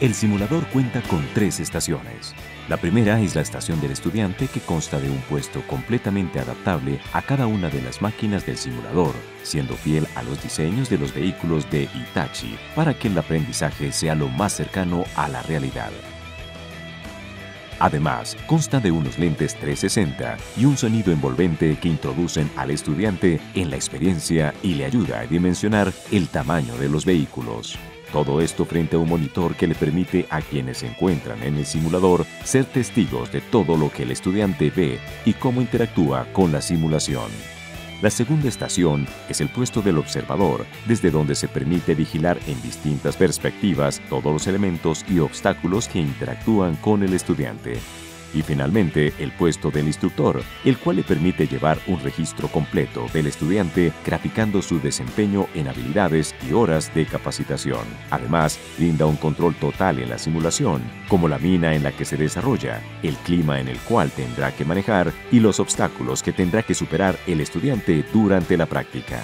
El simulador cuenta con tres estaciones. La primera es la estación del estudiante que consta de un puesto completamente adaptable a cada una de las máquinas del simulador, siendo fiel a los diseños de los vehículos de Itachi para que el aprendizaje sea lo más cercano a la realidad. Además, consta de unos lentes 360 y un sonido envolvente que introducen al estudiante en la experiencia y le ayuda a dimensionar el tamaño de los vehículos. Todo esto frente a un monitor que le permite a quienes se encuentran en el simulador ser testigos de todo lo que el estudiante ve y cómo interactúa con la simulación. La segunda estación es el puesto del observador, desde donde se permite vigilar en distintas perspectivas todos los elementos y obstáculos que interactúan con el estudiante. Y finalmente, el puesto del instructor, el cual le permite llevar un registro completo del estudiante graficando su desempeño en habilidades y horas de capacitación. Además, brinda un control total en la simulación, como la mina en la que se desarrolla, el clima en el cual tendrá que manejar y los obstáculos que tendrá que superar el estudiante durante la práctica.